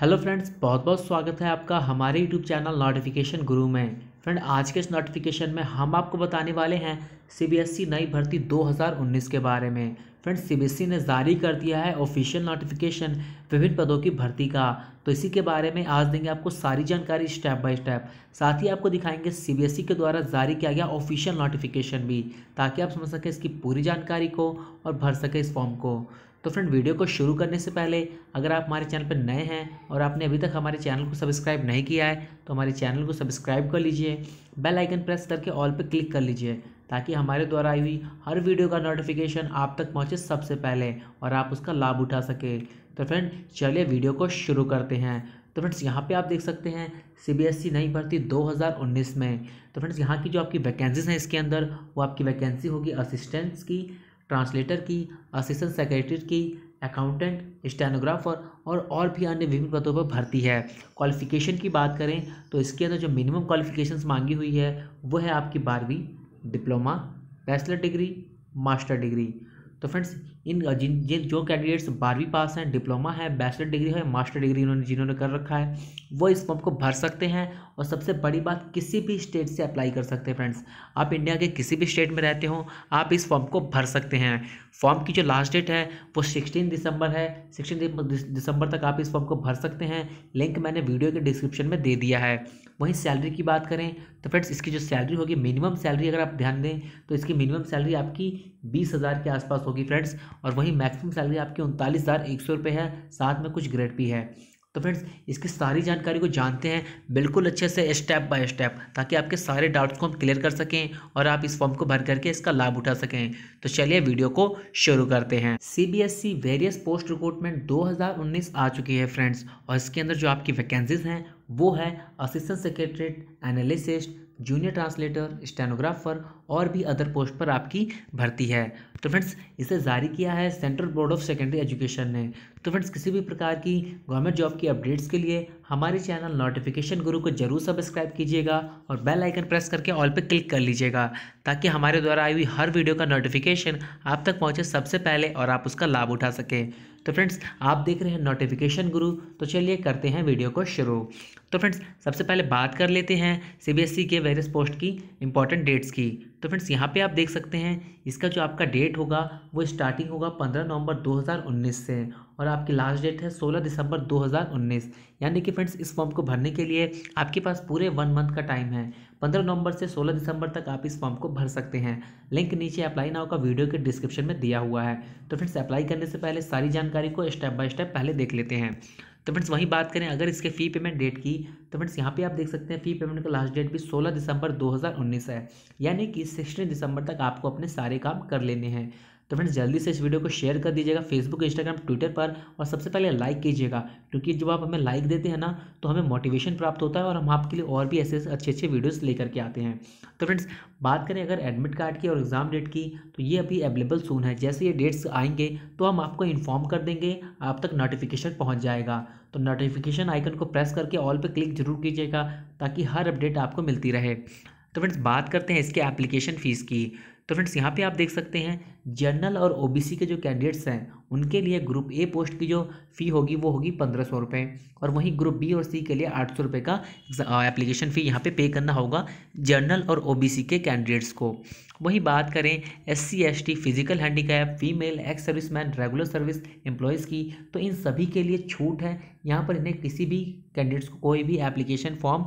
Hello friends बहुत बहुत स्वागत है आपका हमारे यूट्यूब चैनल नोटिफिकेशन गुरु में। फ्रेंड आज के इस नोटिफिकेशन में हम आपको बताने वाले हैं सीबीएसई नई भर्ती 2019 के बारे में। फ्रेंड्स सीबीएसई ने जारी कर दिया है ऑफिशियल नोटिफिकेशन विभिन्न पदों की भर्ती का। तो इसी के बारे में आज देंगे आपको सारी जानकारी स्टेप बाय स्टेप साथ ही आपको दिखाएँगे सीबीएसई के द्वारा जारी किया गया ऑफिशियल नोटिफिकेशन भी, ताकि आप समझ सकें इसकी पूरी जानकारी को और भर सकें इस फॉर्म को। तो फ्रेंड, वीडियो को शुरू करने से पहले अगर आप हमारे चैनल पर नए हैं और आपने अभी तक हमारे चैनल को सब्सक्राइब नहीं किया है तो हमारे चैनल को सब्सक्राइब कर लीजिए, बेल आइकन प्रेस करके ऑल पे क्लिक कर लीजिए, ताकि हमारे द्वारा आई हुई हर वीडियो का नोटिफिकेशन आप तक पहुँचे सबसे पहले और आप उसका लाभ उठा सके। तो फ्रेंड, चलिए वीडियो को शुरू करते हैं। तो फ्रेंड्स, यहाँ पे आप देख सकते हैं सीबीएसई नई भर्ती 2019 में। तो फ्रेंड्स, यहाँ की जो आपकी वैकेंसीज हैं इसके अंदर, वो आपकी वैकेंसी होगी असिस्टेंट्स की ट्रांसलेटर की असिस्टेंट सेक्रेटरी की अकाउंटेंट स्टेनोग्राफर और और भी अन्य विभिन्न पदों पर भर्ती है। क्वालिफिकेशन की बात करें तो इसके अंदर जो मिनिमम क्वालिफिकेशंस मांगी हुई है, वो है आपकी बारहवीं diploma bachelor degree master degree तो फ्रेंड्स, इन, जिन जिन जो कैंडिडेट्स बारहवीं पास हैं डिप्लोमा है बैचलर डिग्री है मास्टर डिग्री इन्होंने, जिन्होंने कर रखा है, वो इस फॉर्म को भर सकते हैं और सबसे बड़ी बात, किसी भी स्टेट से अप्लाई कर सकते हैं फ्रेंड्स आप इंडिया के किसी भी स्टेट में रहते हो, आप इस फॉर्म को भर सकते हैं. फॉर्म की जो लास्ट डेट है, वो सिक्सटीन दिसंबर है. सिक्सटीन दिसंबर तक आप इस फॉर्म को भर सकते हैं. लिंक मैंने वीडियो के डिस्क्रिप्शन में दे दिया है. वहीं सैलरी की बात करें तो फ्रेंड्स इसकी जो सैलरी होगी मिनिमम सैलरी अगर आप ध्यान दें तो इसकी मिनिमम सैलरी आपकी बीस हज़ार के आसपास होगी फ्रेंड्स और वहीं मैक्सिमम सैलरी आपकी उनतालीस हज़ार एक सौ रुपये है, साथ में कुछ ग्रेड भी है। तो फ्रेंड्स इसकी सारी जानकारी को जानते हैं, बिल्कुल अच्छे से स्टेप बाय स्टेप ताकि आपके सारे डाउट्स को हम क्लियर कर सकें और आप इस फॉर्म को भर करके इसका लाभ उठा सकें। तो चलिए वीडियो को शुरू करते हैं। सीबीएसई वेरियस पोस्ट रिक्रूटमेंट 2019 आ चुकी है फ्रेंड्स और इसके अंदर जो आपकी वैकेंसीज हैं, वो है assistant secretariat analyst junior translator, stenographer और भी अदर पोस्ट पर आपकी भर्ती है। तो फ्रेंड्स इसे जारी किया है central board of secondary education ने। तो फ्रेंड्स किसी भी प्रकार की गवर्नमेंट जॉब की अपडेट्स के लिए हमारे चैनल नोटिफिकेशन गुरु को ज़रूर सब्सक्राइब कीजिएगा और बेल आइकन प्रेस करके ऑल पर क्लिक कर लीजिएगा ताकि हमारे द्वारा आई हुई हर वीडियो का नोटिफिकेशन आप तक पहुँचे सबसे पहले और आप उसका लाभ उठा सकें। तो फ्रेंड्स, आप देख रहे हैं नोटिफिकेशन गुरु तो चलिए करते हैं वीडियो को शुरू। तो फ्रेंड्स, सबसे पहले बात कर लेते हैं सीबीएसई के वेरियस पोस्ट की इंपॉर्टेंट डेट्स की। तो फ्रेंड्स, यहाँ पे आप देख सकते हैं, इसका जो आपका डेट होगा, वो स्टार्टिंग होगा पंद्रह नवंबर 2019 से और आपकी लास्ट डेट है सोलह दिसंबर 2019 यानी कि फ्रेंड्स, इस फॉर्म को भरने के लिए आपके पास पूरे वन मंथ का टाइम है। पंद्रह नवंबर से सोलह दिसंबर तक आप इस फॉर्म को भर सकते हैं। लिंक नीचे अप्लाई नाव का वीडियो के डिस्क्रिप्शन में दिया हुआ है। तो फ्रेंड्स अप्लाई करने से पहले सारी जानकारी को स्टेप बाय स्टेप पहले देख लेते हैं। तो फ्रेंड्स वहीं बात करें, अगर इसके फ़ी पेमेंट डेट की तो फ्रेंड्स यहाँ पे आप देख सकते हैं फ़ी पेमेंट का लास्ट डेट भी 16 दिसंबर 2019 है। यानी कि सिक्सटीन दिसंबर तक आपको अपने सारे काम कर लेने हैं। तो फ्रेंड्स जल्दी से इस वीडियो को शेयर कर दीजिएगा फेसबुक इंस्टाग्राम ट्विटर पर और सबसे पहले लाइक कीजिएगा, क्योंकि जब आप हमें लाइक देते हैं ना तो हमें मोटिवेशन प्राप्त होता है और हम आपके लिए और भी ऐसे अच्छे अच्छे वीडियोस लेकर के आते हैं। तो फ्रेंड्स बात करें अगर एडमिट कार्ड की और एग्ज़ाम डेट की तो ये अभी अवेलेबल सून है। जैसे ये डेट्स आएँगे तो हम आपको इन्फॉर्म कर देंगे, आप तक नोटिफिकेशन पहुँच जाएगा। तो नोटिफिकेशन आइकन को प्रेस करके ऑल पे क्लिक ज़रूर कीजिएगा, ताकि हर अपडेट आपको मिलती रहे। तो फ्रेंड्स बात करते हैं इसके एप्लीकेशन फ़ीस की। तो फ्रेंड्स, यहाँ पे आप देख सकते हैं जनरल और ओबीसी के जो कैंडिडेट्स हैं, उनके लिए ग्रुप ए पोस्ट की जो फ़ी होगी, वो होगी पंद्रह सौ रुपये और वहीं ग्रुप बी और सी के लिए आठ सौ रुपये का एप्लीकेशन फ़ी यहाँ पे पे करना होगा जनरल और ओबीसी के कैंडिडेट्स को। वहीं बात करें S C S T physical handicap female ex serviceman regular service employees की तो इन सभी के लिए छूट है। यहाँ पर इन्हें किसी भी कैंडिडेट्स को कोई भी एप्लीकेशन फॉर्म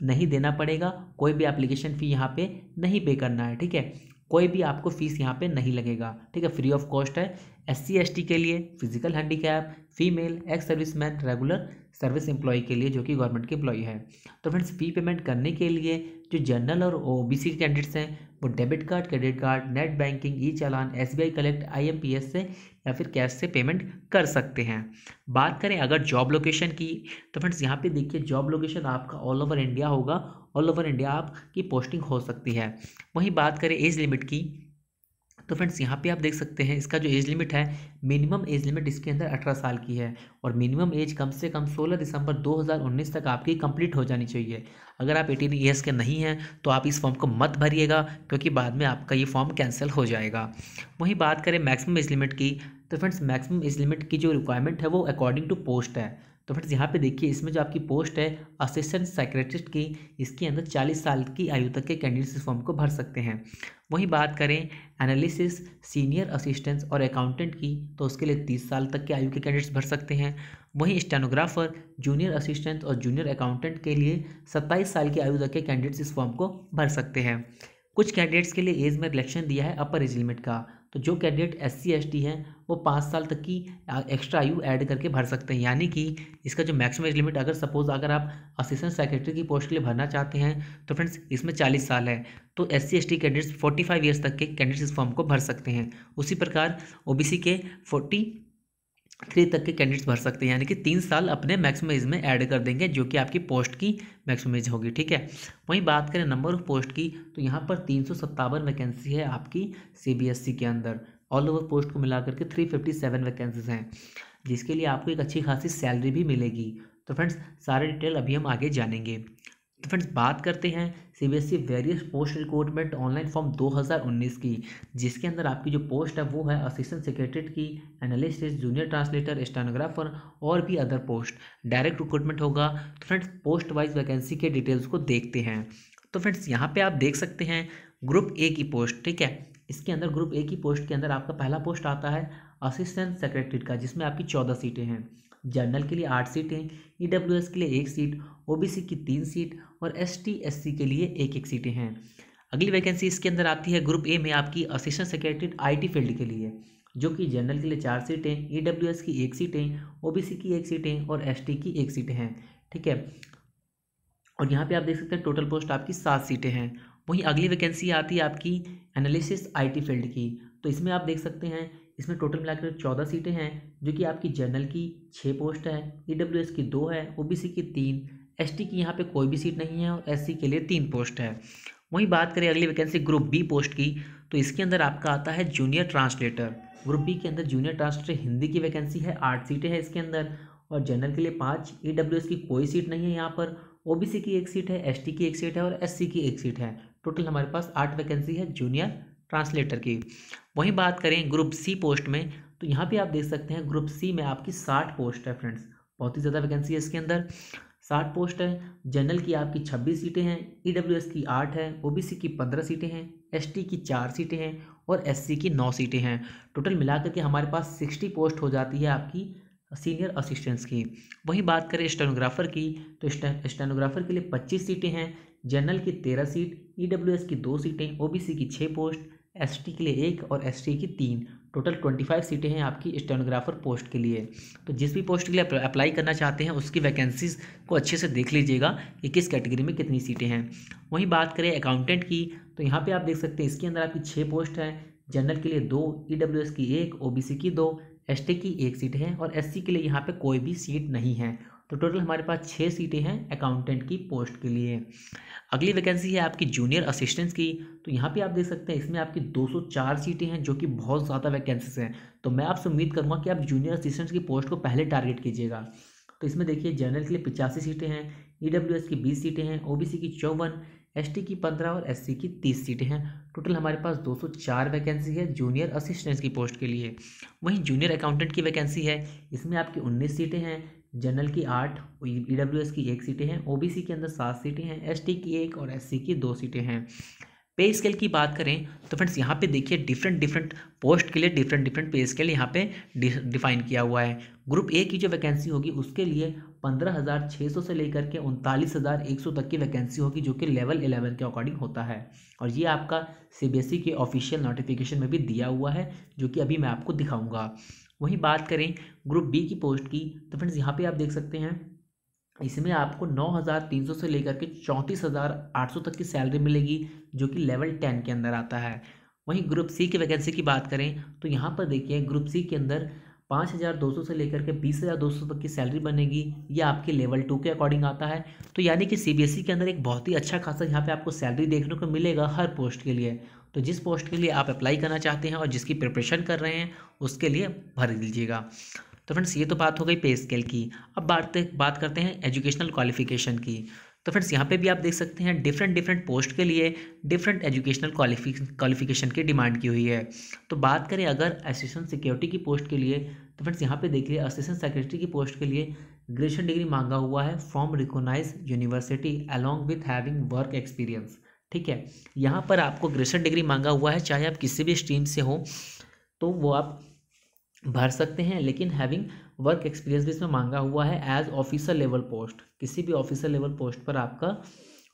नहीं देना पड़ेगा, कोई भी एप्लीकेशन फ़ी यहाँ पे नहीं पे करना है, ठीक है? कोई भी आपको फ़ीस यहाँ पे नहीं लगेगा। ठीक है फ्री ऑफ़ कॉस्ट है। एस सी एस टी के लिए physical handicap female ex serviceman regular service employ के लिए जो कि गवर्नमेंट के एम्प्लॉय है। तो फ्रेंड्स फ़ी पेमेंट करने के लिए जो जनरल और ओ बी सी कैंडिडेट्स हैं, वो debit card credit card net banking e challan S B I collect I M P S से या फिर कैश से पेमेंट कर सकते हैं। बात करें अगर जॉब लोकेशन की तो फ्रेंड्स यहाँ पे देखिए जॉब लोकेशन आपका ऑल ओवर इंडिया होगा ऑल ओवर इंडिया आपकी पोस्टिंग हो सकती है। वहीं बात करें एज लिमिट की तो फ्रेंड्स यहाँ पे आप देख सकते हैं, इसका जो एज लिमिट है मिनिमम एज लिमिट इसके अंदर अठारह साल की है और मिनिमम एज कम से कम 16 दिसंबर 2019 तक आपकी कंप्लीट हो जानी चाहिए। अगर आप 18 ईयर्स के नहीं हैं तो आप इस फॉर्म को मत भरिएगा, क्योंकि बाद में आपका ये फॉर्म कैंसिल हो जाएगा। वहीं बात करें मैक्सिमम एज लिमिट की तो फ्रेंड्स मैक्सिमम एज लिमिट की जो रिक्वायरमेंट है, वो अकॉर्डिंग टू पोस्ट है। तो फ्रेंड्स यहाँ पे देखिए, इसमें जो आपकी पोस्ट है असिस्टेंट साइक्रेटिस्ट की, इसके अंदर 40 साल की आयु तक के कैंडिडेट्स इस फॉर्म को भर सकते हैं। वहीं बात करें एनालिसिस सीनियर असिस्टेंट्स और अकाउंटेंट की तो उसके लिए 30 साल तक के आयु के कैंडिडेट्स भर सकते हैं। वहीं स्टेनोग्राफर जूनियर असिस्टेंट और जूनियर अकाउंटेंट के लिए 27 साल की आयु तक के कैंडिडेट्स इस फॉर्म को भर सकते हैं। कुछ कैंडिडेट्स के लिए एज में रिलेक्शन दिया है अपर एज लिमिट का। तो जो candidate S C S T हैं, वो पाँच साल तक की एक्स्ट्रा आयु ऐड करके भर सकते हैं। यानी कि इसका जो मैक्सिमम एज लिमिट अगर सपोज़ अगर आप असिस्टेंट सेक्रेटरी की पोस्ट के लिए भरना चाहते हैं तो फ्रेंड्स इसमें चालीस साल है। तो S C S T candidates forty five years तक के कैंडिडेट्स इस फॉर्म को भर सकते हैं। उसी प्रकार ओ बी सी के फोर्टी थ्री तक के कैंडिडेट्स भर सकते हैं। यानी कि तीन साल अपने मैक्सिमम एज में ऐड कर देंगे, जो कि आपकी पोस्ट की मैक्सिमम एज होगी, ठीक है? वहीं बात करें नंबर ऑफ़ पोस्ट की तो यहाँ पर तीन सौ सत्तावन वैकेंसी है आपकी सी के अंदर। ऑल ओवर पोस्ट को मिलाकर के थ्री फिफ्टी सेवन वैकेंसीज हैं, जिसके लिए आपको एक अच्छी खासी सैलरी भी मिलेगी। तो फ्रेंड्स सारे डिटेल अभी हम आगे जानेंगे। तो फ्रेंड्स बात करते हैं C B S E various post recruitment online form 2019 की, जिसके अंदर आपकी जो पोस्ट है वो है असिस्टेंट सेक्रेटरी की एनालिस्ट जूनियर ट्रांसलेटर स्टेनोग्राफर और भी अदर पोस्ट डायरेक्ट रिक्रूटमेंट होगा. तो फ्रेंड्स पोस्ट वाइज वैकेंसी के डिटेल्स को देखते हैं. तो फ्रेंड्स यहाँ पे आप देख सकते हैं ग्रुप ए की पोस्ट ठीक है? इसके अंदर ग्रुप ए की पोस्ट के अंदर आपका पहला पोस्ट आता है असिस्टेंट सेक्रेटरी का, जिसमें आपकी चौदह सीटें हैं. जनरल के लिए आठ सीटें एस के लिए एक सीट ओ बी सी की तीन सीट और एस टी के लिए एक एक सीटें हैं। अगली वैकेंसी इसके अंदर आती है ग्रुप ए में आपकी assistant secretary I T field के लिए, जो कि जनरल के लिए चार सीटें एस की एक सीटें सी की एक सीटें और एस टी की एक सीटें हैं, ठीक है? और यहाँ पे आप देख सकते हैं टोटल पोस्ट आपकी सात सीटें हैं। वहीं अगली वैकेंसी आती है आपकी एनालिसिस आईटी फ़ील्ड की तो इसमें आप देख सकते हैं इसमें टोटल मिलाकर चौदह सीटें हैं, जो कि आपकी जनरल की छः पोस्ट है ई डब्ल्यू एस की दो है ओ बी सी की तीन एस टी की यहाँ पे कोई भी सीट नहीं है और एस सी के लिए तीन पोस्ट है। वहीं बात करें अगली वैकेंसी ग्रुप बी पोस्ट की तो इसके अंदर आपका आता है जूनियर ट्रांसलेटर ग्रुप बी के अंदर जूनियर ट्रांसलेटर हिंदी की वैकेंसी है, आठ सीटें हैं इसके अंदर, और जनरल के लिए पाँच ई एस की कोई सीट नहीं है यहाँ पर ओ बी सी की एक सीट है एस टी की एक सीट है और एस सी की एक सीट है। टोटल हमारे पास आठ वैकेंसी है जूनियर ट्रांसलेटर की। वहीं बात करें ग्रुप सी पोस्ट में तो यहाँ पे आप देख सकते हैं ग्रुप सी में आपकी साठ पोस्ट है फ्रेंड्स। बहुत ही ज़्यादा वैकेंसी है इसके अंदर। साठ पोस्ट है, जनरल की आपकी छब्बीस सीटें हैं ई डब्ल्यू एस की आठ है ओ बी सी की पंद्रह सीटें हैं एस टी की चार सीटें हैं और एस सी की नौ सीटें हैं। टोटल मिलाकर के हमारे पास सिक्सटी पोस्ट हो जाती है आपकी सीनियर असिस्टेंट्स की। वहीं बात करें स्टेनोग्राफर की तो स्टेनोग्राफर के लिए पच्चीस सीटें हैं, जनरल की तेरह सीट, ईडब्ल्यूएस की दो सीटें, ओबीसी की छः पोस्ट एसटी के लिए एक और एसटी की तीन। टोटल ट्वेंटी फाइव सीटें हैं आपकी स्टेनोग्राफर पोस्ट के लिए। तो जिस भी पोस्ट के लिए अप्लाई करना चाहते हैं, उसकी वैकेंसीज को अच्छे से देख लीजिएगा कि किस कैटेगरी में कितनी सीटें हैं। वहीं बात करें अकाउंटेंट की तो यहाँ पे आप देख सकते हैं, इसके अंदर आपकी छः पोस्ट हैं। जनरल के लिए दो ईडब्ल्यूएस की एक ओबीसी की दो एसटी की एक सीट है और एससी के लिए यहाँ पर कोई भी सीट नहीं है। तो टोटल हमारे पास छः सीटें हैं अकाउंटेंट की पोस्ट के लिए। अगली वैकेंसी है आपकी जूनियर असिस्टेंट्स की। तो यहाँ पे आप देख सकते हैं, इसमें आपकी 204 सीटें हैं, जो कि बहुत ज़्यादा वैकेंसीज हैं। तो मैं आपसे उम्मीद करूँगा कि आप जूनियर असिस्टेंट्स की पोस्ट को पहले टारगेट कीजिएगा। तो इसमें देखिए जनरल के लिए पिचासी सीटें हैं ईडब्ल्यूएस की बीस सीटें हैं ओबीसी की चौवन एस की पंद्रह और एससी की तीस सीटें हैं। टोटल हमारे पास 204 वैकेंसी है जूनियर असिस्टेंट्स की पोस्ट के लिए। वहीं जूनियर अकाउंटेंट की वैकेंसी है, इसमें आपकी 19 सीटें हैं जनरल की आठ ई डब्ल्यू एस की एक सीटें हैं ओ बी सी के अंदर सात सीटें हैं एस टी की एक और एस सी की दो सीटें हैं। पे स्केल की बात करें तो फ्रेंड्स यहाँ पे देखिए डिफरेंट डिफरेंट पोस्ट के लिए डिफरेंट डिफरेंट पे स्केल यहाँ पे डिफाइन किया हुआ है। ग्रुप ए की जो वैकेंसी होगी, उसके लिए पंद्रह हज़ार छः सौ से लेकर के उनतालीस हज़ार एक सौ तक की वैकेंसी होगी, जो कि लेवल इलेवन के अकॉर्डिंग होता है। और ये आपका सी बी एस ई के ऑफिशियल नोटिफिकेशन में भी दिया हुआ है, जो कि अभी मैं आपको दिखाऊँगा। वहीं बात करें ग्रुप बी की पोस्ट की तो फ्रेंड्स यहाँ पे आप देख सकते हैं, इसमें आपको नौ हज़ार तीन सौ से लेकर के चौंतीस हज़ार आठ सौ तक की सैलरी मिलेगी, जो कि लेवल टेन के अंदर आता है। वहीं ग्रुप सी की वैकेंसी की बात करें तो यहाँ पर देखिए ग्रुप सी के अंदर पाँच हज़ार दो सौ से लेकर के बीस हज़ार दो सौ तक की सैलरी बनेगी, ये आपके लेवल टू के अकॉर्डिंग आता है। तो यानी कि सीबीएसई e के अंदर एक बहुत ही अच्छा खासा यहाँ पे आपको सैलरी देखने को मिलेगा हर पोस्ट के लिए। तो जिस पोस्ट के लिए आप अप्लाई करना चाहते हैं और जिसकी प्रिपरेशन कर रहे हैं, उसके लिए भर दीजिएगा। तो फ्रेंड्स ये तो बात हो गई पे स्केल की। अब बात बात करते हैं एजुकेशनल क्वालिफिकेशन की। तो फ्रेंड्स यहाँ पे भी आप देख सकते हैं डिफरेंट डिफरेंट पोस्ट के लिए डिफरेंट एजुकेशनल क्वालिफिकेशन की डिमांड की हुई है। तो बात करें अगर असिस्टेंट सिक्योरिटी की पोस्ट के लिए तो फ्रेंड्स यहाँ पे देखिए असिस्टेंट सेक्रेटरी की पोस्ट के लिए ग्रेजुएशन डिग्री मांगा हुआ है from recognise university along with having work experience ठीक है? यहाँ पर आपको ग्रेजुएशन डिग्री मांगा हुआ है, चाहे आप किसी भी स्ट्रीम से हो तो वो आप भर सकते हैं, लेकिन हैविंग वर्क एक्सपीरियंस भी इसमें मांगा हुआ है एज ऑफिसर लेवल पोस्ट किसी भी ऑफिसर लेवल पोस्ट पर आपका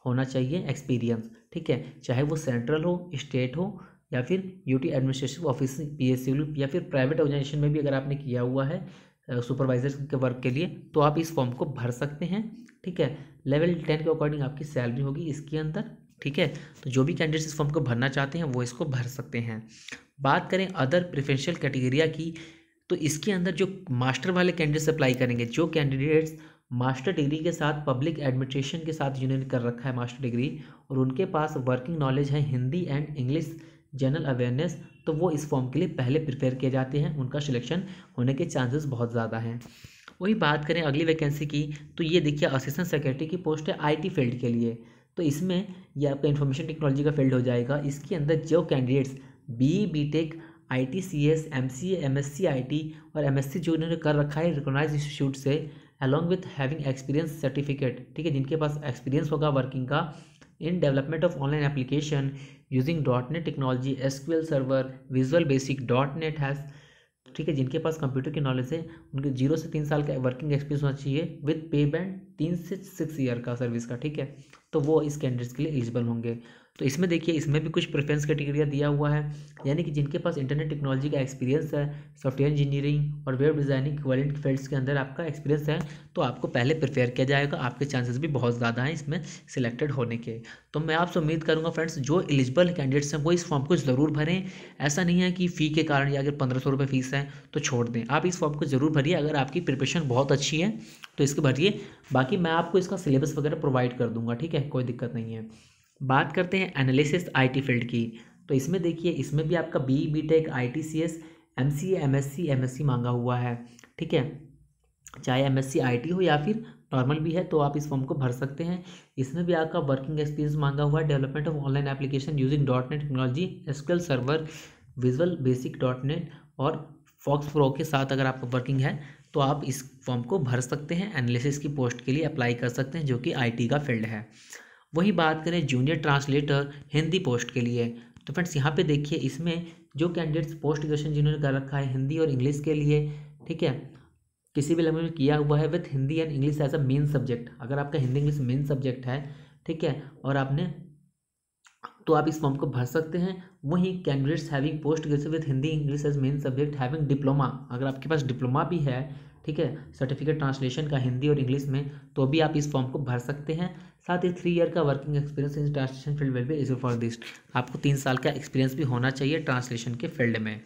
होना चाहिए एक्सपीरियंस ठीक है? चाहे वो सेंट्रल हो स्टेट हो, या फिर यूटी एडमिनिस्ट्रेटिव ऑफ़िस पी या फिर प्राइवेट ऑर्गेनाइजेशन में भी अगर आपने किया हुआ है सुपरवाइजर के वर्क के लिए तो आप इस फॉर्म को भर सकते हैं, ठीक है? लेवल टेन के अकॉर्डिंग आपकी सैलरी होगी, इसके अंदर ठीक है? तो जो भी कैंडिडेट्स इस फॉर्म को भरना चाहते हैं, वो इसको भर सकते हैं। बात करें अदर प्रिफरेंशियल कैटेगरिया की तो इसके अंदर जो मास्टर वाले कैंडिडेट्स अप्लाई करेंगे, जो कैंडिडेट्स मास्टर डिग्री के साथ पब्लिक एडमिनिस्ट्रेशन के साथ यूनियन कर रखा है मास्टर डिग्री और उनके पास वर्किंग नॉलेज है Hindi and English general awareness तो वो इस फॉर्म के लिए पहले प्रिपेयर किए जाते हैं। उनका सिलेक्शन होने के चांसेस बहुत ज़्यादा हैं। वही बात करें अगली वैकेंसी की तो ये देखिए असिस्टेंट सेक्रेटरी की पोस्ट है आईटी फ़ील्ड के लिए। तो इसमें ये आपका इन्फॉर्मेशन टेक्नोलॉजी का फ़ील्ड हो जाएगा। इसके अंदर जो candidates B B tech I T C S M C M S C I T और एम एस सी जो इन्होंने कर रखा है रिकोगनाइज इंस्टीट्यूट से along with having experience certificate ठीक है, जिनके पास एक्सपीरियंस होगा वर्किंग का in development of online application using dot net technology SQL server visual basic dot net has ठीक है, जिनके पास कंप्यूटर की नॉलेज है, उनके ज़ीरो से तीन साल का वर्किंग एक्सपीरियंस होना चाहिए विद पे बैंड तीन से सिक्स ईयर का सर्विस का, ठीक है? तो वो इस कैंडिडेट्स के लिए एलिजिबल होंगे। तो इसमें देखिए, इसमें भी कुछ प्रेफरेंस कैटेगरिया दिया हुआ है, यानी कि जिनके पास इंटरनेट टेक्नोलॉजी का एक्सपीरियंस है सॉफ्टवेयर इंजीनियरिंग और वेब डिज़ाइनिंग इक्वलेंट फील्ड्स के अंदर आपका एक्सपीरियंस है तो आपको पहले प्रिपेयर किया जाएगा। आपके चांसेस भी बहुत ज़्यादा हैं इसमें सिलेक्टेड होने के। तो मैं आपसे उम्मीद करूँगा फ्रेंड्स जो एलिजिबल कैंडिडेट्स हैं, वो इस फॉर्म को ज़रूर भरें। ऐसा नहीं है कि फ़ी के कारण या अगर पंद्रह सौ रुपये फ़ीस है तो छोड़ दें। आप इस फॉर्म को ज़रूर भरिए, अगर आपकी प्रिपरेशन बहुत अच्छी है तो इसको भरिए। बाकी मैं आपको इसका सिलेबस वगैरह प्रोवाइड कर दूँगा, ठीक है? कोई दिक्कत नहीं है। बात करते हैं एनालिसिस आईटी फ़ील्ड की। तो इसमें देखिए, इसमें भी आपका B B tech I T C S M C M S C M S C मांगा हुआ है, ठीक है? चाहे M S C I T हो या फिर नॉर्मल भी है तो आप इस फॉर्म को भर सकते हैं। इसमें भी आपका वर्किंग एक्सपीरियंस मांगा हुआ है development of online application using dot net technology SQL server visual basic dot net और फॉक्स प्रो के साथ अगर आपका वर्किंग है तो आप इस फॉर्म को भर सकते हैं एनालिसिस की पोस्ट के लिए अप्लाई कर सकते हैं, जो कि आईटी का फ़ील्ड है। वही बात करें जूनियर ट्रांसलेटर हिंदी पोस्ट के लिए। तो फ्रेंड्स यहाँ पे देखिए इसमें जो कैंडिडेट्स पोस्ट ग्रेजुएशन जिन्होंने कर रखा है हिंदी और इंग्लिश के लिए, ठीक है? किसी भी लैंग्वेज में किया हुआ है with Hindi and English as a main subject अगर आपका हिंदी इंग्लिश मेन सब्जेक्ट है, ठीक है? और आपने तो आप इस फॉर्म को भर सकते हैं। वहीं candidates having post graduation with Hindi English as main subject having diploma अगर आपके पास डिप्लोमा भी है, ठीक है? सर्टिफिकेट ट्रांसलेशन का हिंदी और इंग्लिश में तो भी आप इस फॉर्म को भर सकते हैं। साथ ही थ्री ईयर का working experience in translation field will be is for this आपको तीन साल का एक्सपीरियंस भी होना चाहिए ट्रांसलेशन के फ़ील्ड में।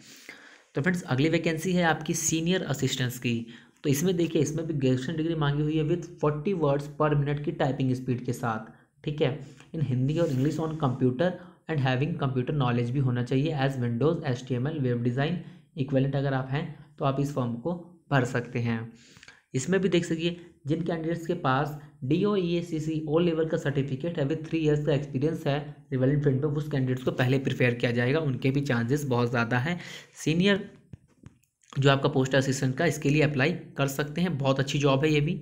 तो फ्रेंड्स अगली वैकेंसी है आपकी सीनियर असिस्टेंट्स की। तो इसमें देखिए, इसमें भी ग्रेजुएशन डिग्री मांगी हुई है with forty words per minute की टाइपिंग स्पीड के साथ। ठीक है? इन हिंदी और English on computer and having computer knowledge भी होना चाहिए as windows S web design equivalent अगर आप हैं तो आप इस फॉर्म को भर सकते हैं। इसमें भी देख सकिए, जिन कैंडिडेट्स के पास D O E S C C O level का सर्टिफिकेट है विथ थ्री ईयर्स का एक्सपीरियंस है रिवेलेंट फ़ील्ड में उस कैंडिडेट्स को पहले प्रिपेयर किया जाएगा। उनके भी चांसेस बहुत ज़्यादा हैं। सीनियर जो आपका पोस्ट असिस्टेंट का, इसके लिए अप्लाई कर सकते हैं। बहुत अच्छी जॉब है ये भी।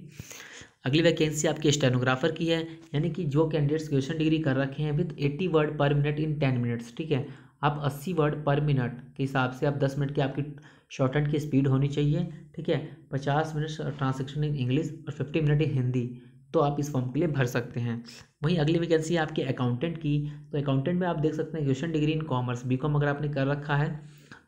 अगली वैकेंसी आपकी स्टेनोग्राफर की है, यानी कि जो कैंडिडेट्स ग्रेजुएशन डिग्री कर रखे हैं with eighty word per minute in ten minutes ठीक है? आप अस्सी वर्ड पर मिनट के हिसाब से आप दस मिनट की आपकी शॉर्ट हैंड की स्पीड होनी चाहिए, ठीक है? पचास मिनट ट्रांसलेक्शन इन इंग्लिश और फिफ्टी मिनट इन हिंदी तो आप इस फॉर्म के लिए भर सकते हैं। वहीं अगली वैकेंसी है आपकी अकाउंटेंट की तो अकाउंटेंट में आप देख सकते हैं graduation degree in commerce B अगर आपने कर रखा है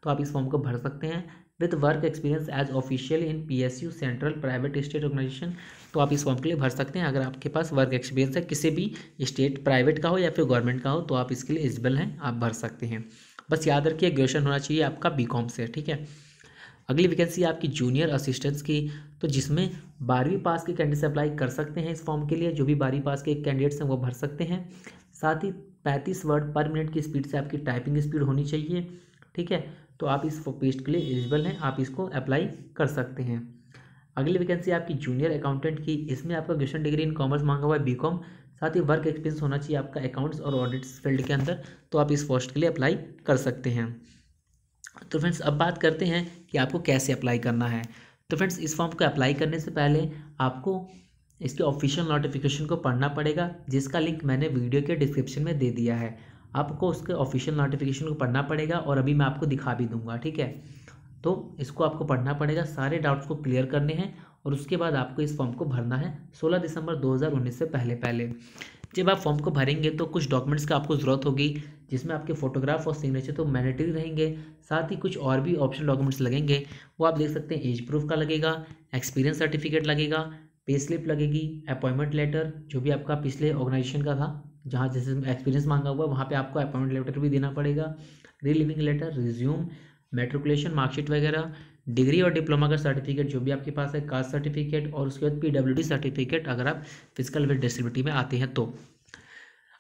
तो आप इस फॉर्म को भर सकते हैं। With work experience as official in P S U central private state organisation तो आप इस फॉर्म के लिए भर सकते हैं। अगर आपके पास वर्क एक्सपीरियंस है, किसी भी स्टेट प्राइवेट का हो या फिर गवर्नमेंट का हो तो आप इसके लिए एलिजिबल हैं, आप भर सकते हैं। बस याद रखिए ग्रेजुएशन होना चाहिए आपका बी कॉम से, ठीक है? अगली वैकेंसी आपकी जूनियर असिस्टेंट्स की। तो जिसमें बारहवीं पास के कैंडिडेट्स अप्लाई कर सकते हैं इस फॉर्म के लिए, जो भी बारहवीं पास के कैंडिडेट्स हैं, वो भर सकते हैं। साथ ही पैंतीस वर्ड पर मिनट की स्पीड से आपकी टाइपिंग स्पीड होनी चाहिए, ठीक है? तो आप इस पोस्ट के लिए एलिजिबल हैं, आप इसको अप्लाई कर सकते हैं। अगली वैकेंसी आपकी जूनियर अकाउंटेंट की, इसमें आपका ग्रेजुएशन डिग्री इन कॉमर्स मांगा हुआ है बी साथ ही वर्क एक्सपीरियंस होना चाहिए आपका अकाउंट्स और ऑडिट्स फ़ील्ड के अंदर तो आप इस पोस्ट के लिए अप्लाई कर सकते हैं। तो फ्रेंड्स अब बात करते हैं कि आपको कैसे अप्लाई करना है। तो फ्रेंड्स इस फॉर्म को अप्लाई करने से पहले आपको इसके ऑफिशियल नोटिफिकेशन को पढ़ना पड़ेगा, जिसका लिंक मैंने वीडियो के डिस्क्रिप्शन में दे दिया है। आपको उसके ऑफिशियल नोटिफिकेशन को पढ़ना पड़ेगा और अभी मैं आपको दिखा भी दूँगा, ठीक है? तो इसको आपको पढ़ना पड़ेगा, सारे डाउट्स को क्लियर करने हैं और उसके बाद आपको इस फॉर्म को भरना है 16 दिसंबर 2019 से पहले पहले। जब आप फॉर्म को भरेंगे तो कुछ डॉक्यूमेंट्स की आपको ज़रूरत होगी, जिसमें आपके फोटोग्राफ और सिग्नेचर तो मैंडेटरी रहेंगे, साथ ही कुछ और भी ऑप्शनल डॉक्यूमेंट्स लगेंगे, वो आप देख सकते हैं एज प्रूफ का लगेगा एक्सपीरियंस सर्टिफिकेट लगेगा पे स्लिप लगेगी अपॉइंटमेंट लेटर जो भी आपका पिछले ऑर्गेनाइजेशन का था जहाँ जैसे एक्सपीरियंस मांगा हुआ है, वहाँ पे आपको अपॉइंटमेंट लेटर भी देना पड़ेगा। Relieving letter resume matriculation marksheet वगैरह डिग्री और डिप्लोमा का सर्टिफिकेट जो भी आपके पास है कास्ट सर्टिफिकेट और उसके बाद पीडब्ल्यूडी सर्टिफिकेट अगर आप फ़िज़िकल विद डिसेबिलिटी में आते हैं तो।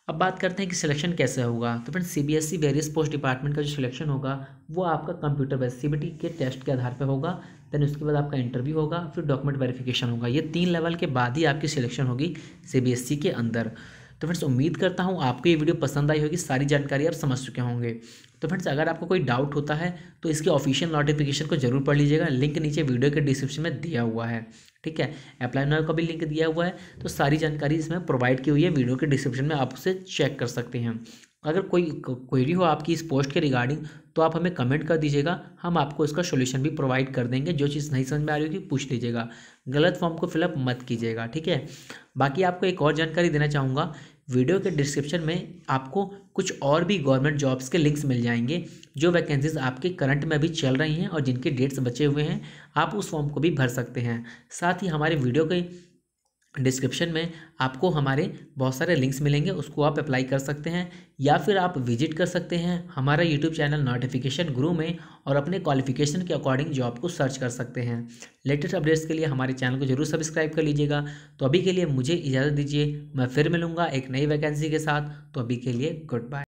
अब बात करते हैं कि सिलेक्शन कैसे होगा। तो friend C B S E various post department का जो सिलेक्शन होगा, वो आपका कंप्यूटर बेस सी के टेस्ट के आधार पर होगा। देन उसके बाद आपका इंटरव्यू होगा, फिर डॉक्यूमेंट वेरिफिकेशन होगा। ये तीन लेवल के बाद ही आपकी सिलेक्शन होगी सी बी एस ई के अंदर। तो फ्रेंड्स उम्मीद करता हूँ आपको ये वीडियो पसंद आई होगी, सारी जानकारी आप समझ चुके होंगे। तो फ्रेंड्स अगर आपको कोई डाउट होता है तो इसके ऑफिशियल नोटिफिकेशन को ज़रूर पढ़ लीजिएगा। लिंक नीचे वीडियो के डिस्क्रिप्शन में दिया हुआ है, ठीक है? अप्लाई नाउ का भी लिंक दिया हुआ है तो सारी जानकारी इसमें प्रोवाइड की हुई है। वीडियो के डिस्क्रिप्शन में आप उसे चेक कर सकते हैं। अगर कोई क्वेरी हो आपकी इस पोस्ट के रिगार्डिंग तो आप हमें कमेंट कर दीजिएगा। हम आपको इसका सोल्यूशन भी प्रोवाइड कर देंगे। जो चीज़ नहीं समझ में आ रही होगी, पूछ लीजिएगा। गलत फॉर्म को फिलअप मत कीजिएगा, ठीक है? बाकी आपको एक और जानकारी देना चाहूँगा। वीडियो के डिस्क्रिप्शन में आपको कुछ और भी गवर्नमेंट जॉब्स के लिंक्स मिल जाएँगे, जो वैकेंसीज आपके करंट में अभी चल रही हैं और जिनके डेट्स बचे हुए हैं, आप उस फॉर्म को भी भर सकते हैं। साथ ही हमारे वीडियो के डिस्क्रिप्शन में आपको हमारे बहुत सारे लिंक्स मिलेंगे, उसको आप अप्लाई कर सकते हैं, या फिर आप विज़िट कर सकते हैं हमारा यूट्यूब चैनल नोटिफिकेशन ग्रू में और अपने क्वालिफिकेशन के अकॉर्डिंग जॉब को सर्च कर सकते हैं। लेटेस्ट अपडेट्स के लिए हमारे चैनल को ज़रूर सब्सक्राइब कर लीजिएगा। तो अभी के लिए मुझे इजाज़त दीजिए, मैं फिर मिलूँगा एक नई वैकेंसी के साथ। तो अभी के लिए गुड बाय